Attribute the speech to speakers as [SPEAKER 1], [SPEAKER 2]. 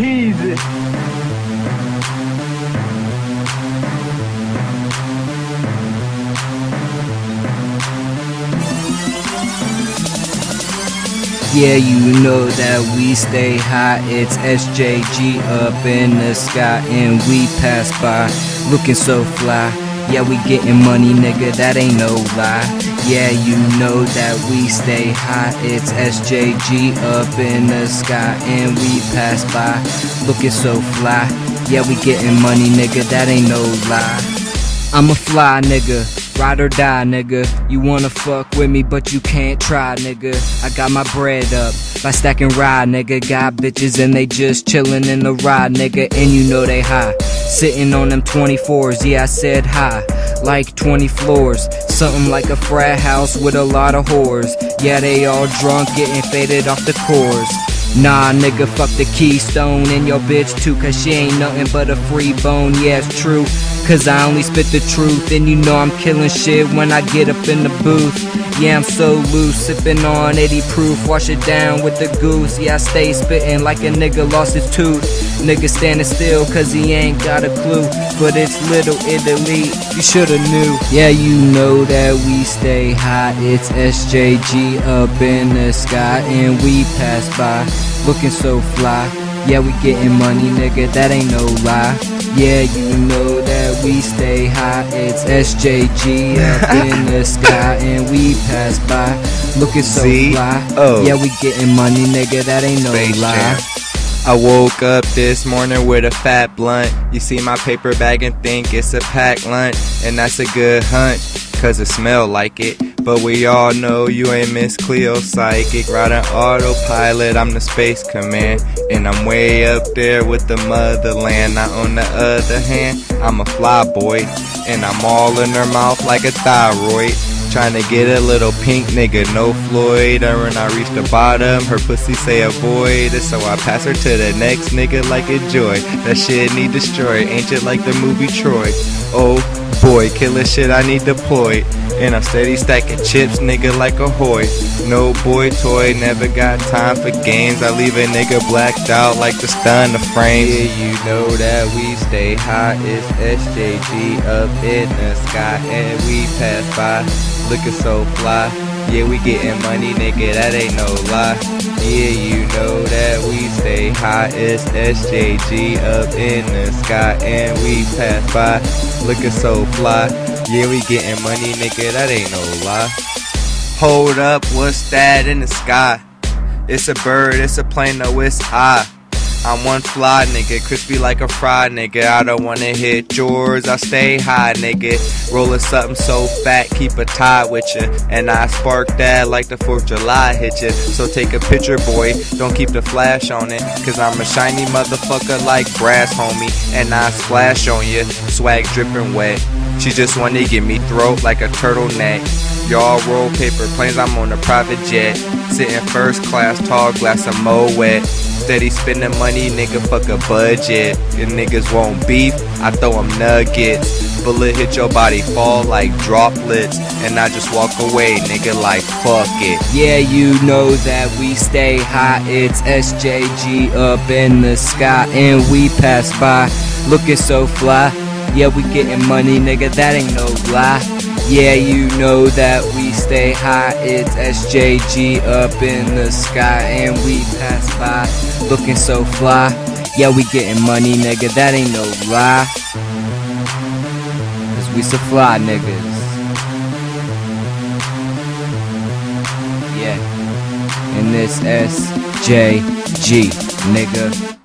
[SPEAKER 1] Easy.
[SPEAKER 2] Yeah, you know that we stay high. It's SJG up in the sky, and we pass by looking so fly. Yeah, we getting money, nigga, that ain't no lie. Yeah, you know that we stay high. It's SJG up in the sky, and we pass by looking so fly. Yeah, we getting money, nigga, that ain't no lie. I'm a fly nigga, ride or die nigga. You wanna fuck with me, but you can't try nigga. I got my bread up by stacking ride nigga. Got bitches and they just chillin' in the ride nigga, and you know they high. Sitting on them 24s, yeah, I said hi. Like 20 floors, something like a frat house with a lot of whores. Yeah, they all drunk, getting faded off the cores. Nah, nigga, fuck the keystone and your bitch too, cause she ain't nothing but a free bone, yeah, it's true. Cause I only spit the truth, and you know I'm killing shit when I get up in the booth. Yeah, I'm so loose, sipping on 80 proof, wash it down with the goose. Yeah, I stay spitting like a nigga lost his tooth. Nigga standing still cause he ain't got a clue. But it's little Italy, you shoulda knew. Yeah, you know that we stay high. It's SJG up in the sky, and we pass by looking so fly. Yeah, we getting money, nigga, that ain't no lie. Yeah, you know that we stay high. It's SJG up in the sky, and we pass by looking so
[SPEAKER 3] See?
[SPEAKER 2] fly.
[SPEAKER 3] Oh.
[SPEAKER 2] Yeah, we getting money, nigga, that ain't no
[SPEAKER 3] Space
[SPEAKER 2] lie.
[SPEAKER 3] Jam. I woke up this morning with a fat blunt. You see my paper bag and think it's a packed lunch. And that's a good hunch, cause it smell like it. But we all know you ain't Miss Cleo Psychic. Riding autopilot, I'm the space command. And I'm way up there with the motherland. Now on the other hand, I'm a fly boy. And I'm all in her mouth like a thyroid. Trying to get a little pink nigga, no Floyd. And when I reach the bottom, her pussy say avoid. So I pass her to the next nigga like a joy. That shit need destroyed, ain't it like the movie Troy? Oh boy, killer shit I need deployed. And I'm steady stacking chips, nigga, like a hoy. No boy toy, never got time for games. I leave a nigga blacked out like the stun of frames. Yeah, you know that we stay high. It's SJG up in the sky, and we pass by looking so fly. Yeah, we getting money, nigga, that ain't no lie. Yeah, you know that we stay high. It's SJG up in the sky, and we pass by looking so fly. Yeah, we getting money, nigga, that ain't no lie. Hold up, what's that in the sky? It's a bird, it's a plane, no, it's I. I'm one fly nigga, crispy like a fry nigga. I don't wanna hit yours, I stay high nigga. Rollin' something so fat, keep a tie with ya. And I spark that like the 4th of July hit ya. So take a picture, boy, don't keep the flash on it. Cause I'm a shiny motherfucker like brass, homie. And I splash on ya, swag drippin' wet. She just wanna give me throat like a turtleneck. Y'all roll paper planes, I'm on a private jet. Sitting first class, tall glass of Moet. Steady spending money, nigga, fuck a budget. If niggas want beef, I throw them nuggets. Bullet hit your body, fall like droplets. And I just walk away, nigga, like fuck it.
[SPEAKER 2] Yeah, you know that we stay high. It's SJG up in the sky, and we pass by looking so fly. Yeah, we getting money, nigga, that ain't no lie. Yeah, you know that we stay high. It's SJG up in the sky, and we pass by looking so fly. Yeah, we getting money, nigga, that ain't no lie. Cause we some fly niggas. Yeah. And this SJG, nigga.